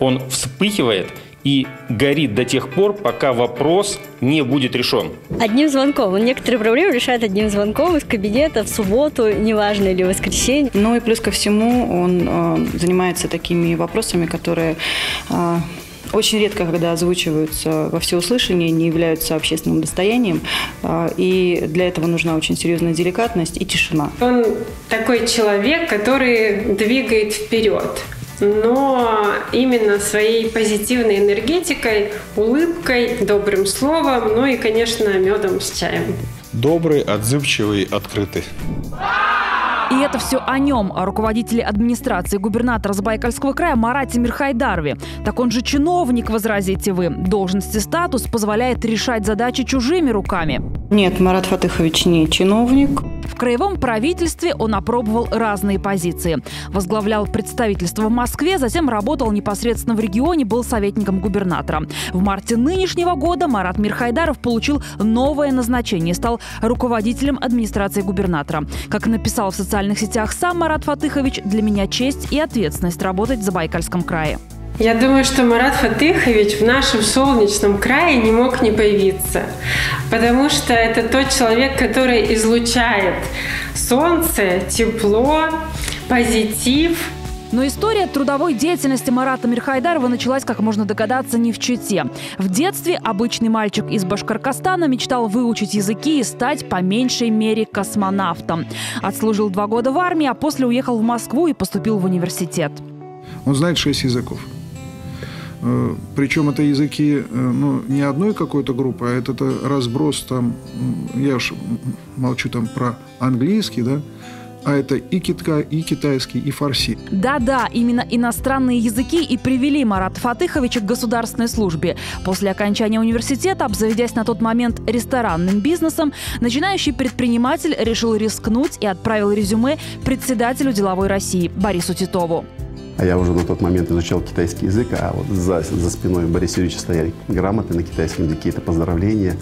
Он вспыхивает и горит до тех пор, пока вопрос не будет решен. Одним звонком. Он некоторые проблемы решает одним звонком из кабинета в субботу, неважно, или в воскресенье. Ну и плюс ко всему он э, занимается такими вопросами, которые э, очень редко, когда озвучиваются во всеуслышание, не являются общественным достоянием. Э, и для этого нужна очень серьезная деликатность и тишина. Он такой человек, который двигает вперед но именно своей позитивной энергетикой, улыбкой, добрым словом, ну и, конечно, медом с чаем. Добрый, отзывчивый, открытый. И это все о нем, о руководителе администрации губернатора Забайкальского края Марате Мирхайдарове. Так он же чиновник, возразите вы. Должность и статус позволяет решать задачи чужими руками. Нет, Марат Фатыхович не чиновник. В краевом правительстве он опробовал разные позиции. Возглавлял представительство в Москве, затем работал непосредственно в регионе, был советником губернатора. В марте нынешнего года Марат Мирхайдаров получил новое назначение, стал руководителем администрации губернатора. Как написал в социальных сетях сам Марат Фатыхович, для меня честь и ответственность работать в Забайкальском крае. Я думаю, что Марат Фатыхович в нашем солнечном крае не мог не появиться, потому что это тот человек, который излучает солнце, тепло, позитив, но история трудовой деятельности Марата Мирхайдарова началась, как можно догадаться, не в Чите. В детстве обычный мальчик из Башкоркостана мечтал выучить языки и стать по меньшей мере космонавтом. Отслужил два года в армии, а после уехал в Москву и поступил в университет. Он знает шесть языков. Э, Причем это языки э, ну, не одной какой-то группы, а это разброс там, я уж молчу там про английский, да, а это и, китка, и китайский, и фарси. Да-да, именно иностранные языки и привели Марата Фатыховича к государственной службе. После окончания университета, обзаведясь на тот момент ресторанным бизнесом, начинающий предприниматель решил рискнуть и отправил резюме председателю деловой России Борису Титову. А я уже на тот момент изучал китайский язык, а вот за, за спиной Бориса Юрьевича стояли грамоты на китайском языке, это поздравления.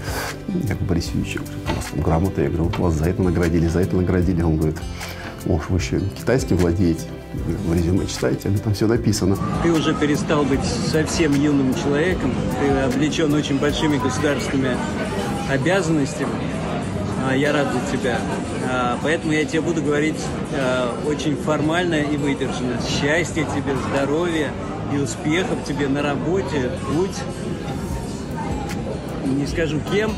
Я говорю, Борис Юрьевич, у вас там грамота. Я говорю, вот вас за это наградили, за это наградили. Он говорит, может, вы еще китайским владеете? В резюме читайте, там все написано. Ты уже перестал быть совсем юным человеком, ты облечен очень большими государственными обязанностями. А, я рад за тебя. А, поэтому я тебе буду говорить а, очень формально и выдержанно. Счастья тебе, здоровья и успехов тебе на работе. Будь, не скажу кем,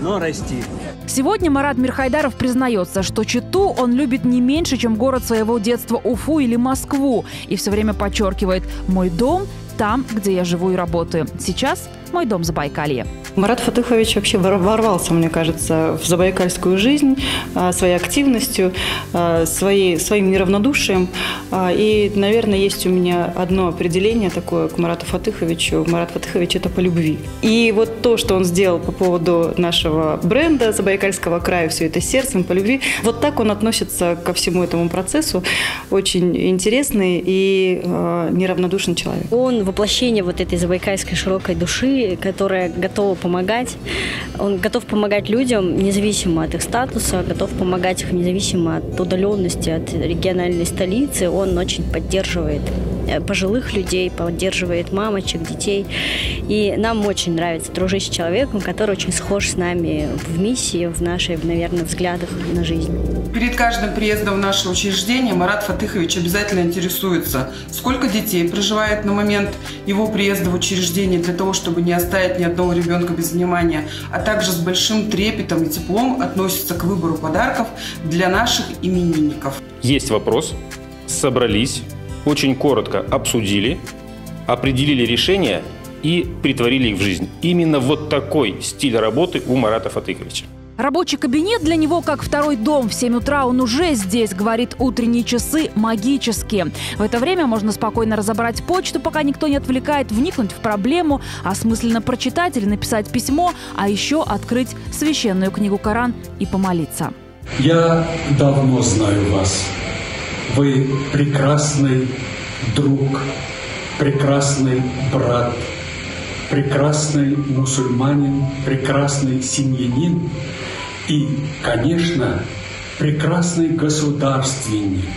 но расти. Сегодня Марат Мирхайдаров признается, что Читу он любит не меньше, чем город своего детства Уфу или Москву. И все время подчеркивает «Мой дом там, где я живу и работаю. Сейчас мой дом Забайкалье». Марат Фатыхович вообще ворвался, мне кажется, в забайкальскую жизнь а, своей активностью, а, своей, своим неравнодушием. А, и, наверное, есть у меня одно определение такое к Марату Фатыховичу. Марат Фатыхович – это по любви. И вот то, что он сделал по поводу нашего бренда Забайкальского края, все это сердцем, по любви, вот так он относится ко всему этому процессу. Очень интересный и неравнодушный человек. Он воплощение вот этой забайкальской широкой души, которая готова помогать. Он готов помогать людям, независимо от их статуса, готов помогать их независимо от удаленности, от региональной столицы. Он очень поддерживает пожилых людей, поддерживает мамочек, детей. И нам очень нравится дружить с человеком, который очень схож с нами в миссии, в наших, наверное, взглядах на жизнь. Перед каждым приездом в наше учреждение Марат Фатыхович обязательно интересуется, сколько детей проживает на момент его приезда в учреждение для того, чтобы не оставить ни одного ребенка без внимания, а также с большим трепетом и теплом относится к выбору подарков для наших именинников. Есть вопрос, собрались, очень коротко обсудили, определили решение и притворили их в жизнь. Именно вот такой стиль работы у Марата Фатыковича. Рабочий кабинет для него как второй дом. В 7 утра он уже здесь, говорит, утренние часы магические. В это время можно спокойно разобрать почту, пока никто не отвлекает, вникнуть в проблему, осмысленно прочитать или написать письмо, а еще открыть священную книгу Коран и помолиться. Я давно знаю вас. Вы прекрасный друг, прекрасный брат, прекрасный мусульманин, прекрасный семьянин – и, конечно, прекрасный государственник.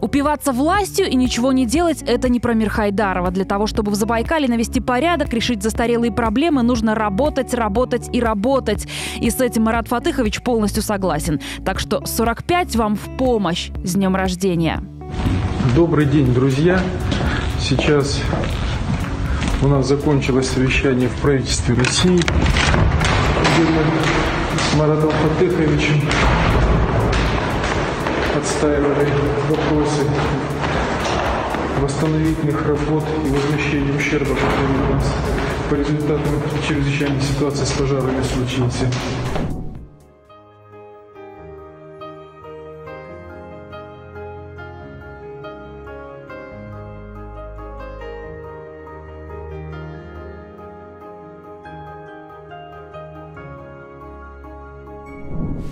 Упиваться властью и ничего не делать – это не про мир Хайдарова. Для того, чтобы в Забайкале навести порядок, решить застарелые проблемы, нужно работать, работать и работать. И с этим Марат Фатыхович полностью согласен. Так что 45 вам в помощь. С днем рождения! Добрый день, друзья! Сейчас у нас закончилось совещание в правительстве России, с Маратом Фатыховичем отстаивали вопросы восстановительных работ и возмещения ущерба, который у нас по результатам чрезвычайной ситуации с пожарами случился.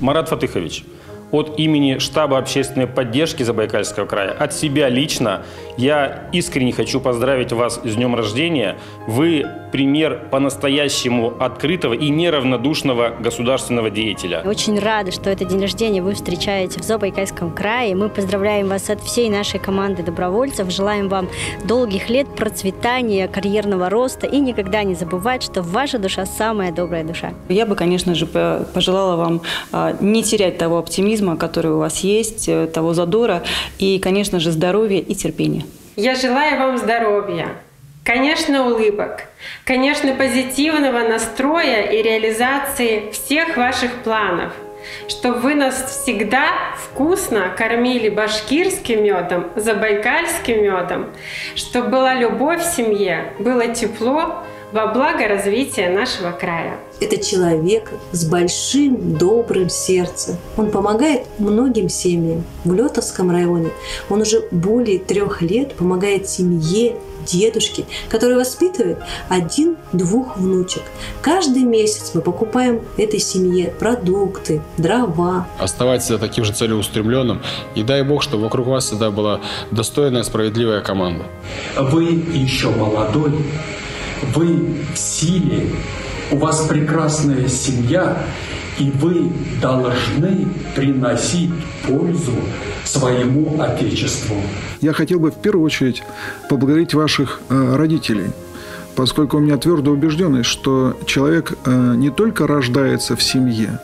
Марат Фатыхович, от имени штаба общественной поддержки Забайкальского края, от себя лично, я искренне хочу поздравить вас с днем рождения. Вы пример по-настоящему открытого и неравнодушного государственного деятеля. Очень рада, что этот день рождения вы встречаете в Забайкальском крае. Мы поздравляем вас от всей нашей команды добровольцев. Желаем вам долгих лет процветания, карьерного роста и никогда не забывать, что ваша душа самая добрая душа. Я бы, конечно же, пожелала вам а, не терять того оптимизма, который у вас есть, э, того задора и, конечно же, здоровья и терпения. Я желаю вам здоровья, конечно, улыбок, конечно, позитивного настроя и реализации всех ваших планов, чтобы вы нас всегда вкусно кормили башкирским медом, забайкальским медом, чтобы была любовь в семье, было тепло, во благо развития нашего края. Это человек с большим добрым сердцем. Он помогает многим семьям. В Летовском районе он уже более трех лет помогает семье, дедушке, который воспитывает один-двух внучек. Каждый месяц мы покупаем этой семье продукты, дрова. Оставайтесь таким же целеустремленным и дай Бог, чтобы вокруг вас всегда была достойная, справедливая команда. Вы еще молодой, вы в силе, у вас прекрасная семья, и вы должны приносить пользу своему Отечеству. Я хотел бы в первую очередь поблагодарить ваших э, родителей, поскольку у меня твердо убежденность, что человек э, не только рождается в семье,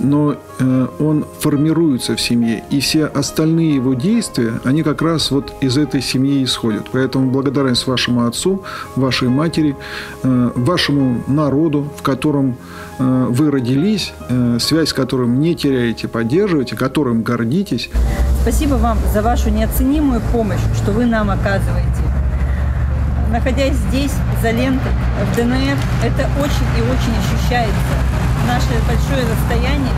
но э, он формируется в семье, и все остальные его действия, они как раз вот из этой семьи исходят. Поэтому благодарность вашему отцу, вашей матери, э, вашему народу, в котором э, вы родились, связь с которым не теряете, поддерживаете, которым гордитесь. Спасибо вам за вашу неоценимую помощь, что вы нам оказываете. Находясь здесь, за лентой, в ДНР, это очень и очень ощущается наше большое расстояние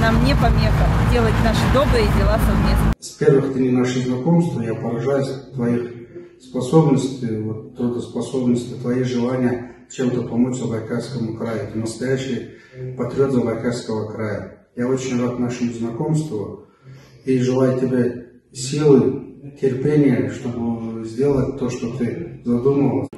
нам не помеха делать наши добрые дела совместно. С первых дней нашего знакомства я поражаюсь твоих способностей, вот трудоспособности, твои желания чем-то помочь Забайкальскому краю. Ты настоящий патриот Забайкальского края. Я очень рад нашему знакомству и желаю тебе силы, терпения, чтобы сделать то, что ты задумал.